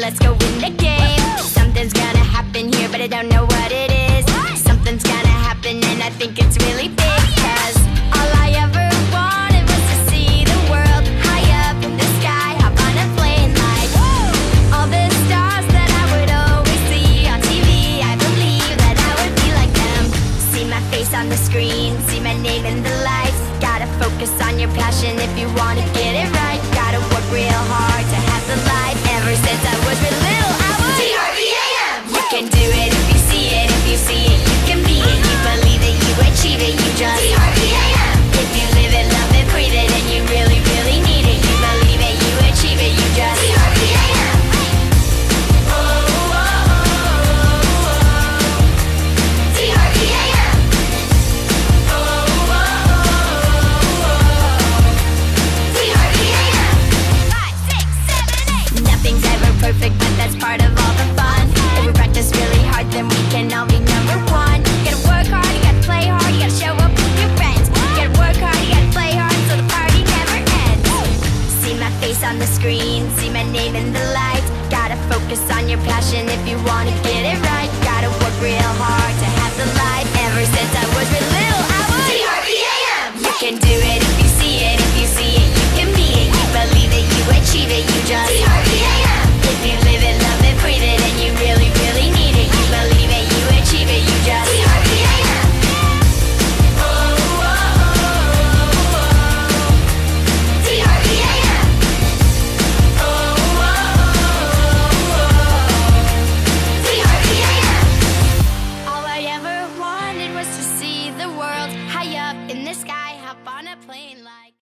let's go win the game. Something's gonna happen here, but I don't know what it is. Something's gonna happen, and I think it's really big. Cause all I ever wanted was to see the world high up in the sky. Hop on a plane like all the stars that I would always see on TV. I believe that I would be like them. See my face on the screen, see my name in the lights. Gotta focus on your passion if you wanna perfect, but that's part of all the fun. If we practice really hard, then we can all be number one. You gotta work hard, you gotta play hard, you gotta show up with your friends. You gotta work hard, you gotta play hard, so the party never ends. See my face on the screen, see my name in the lights. Gotta focus on your passion if you wanna get it right. Gotta work real hard in the sky. Hop on a plane like.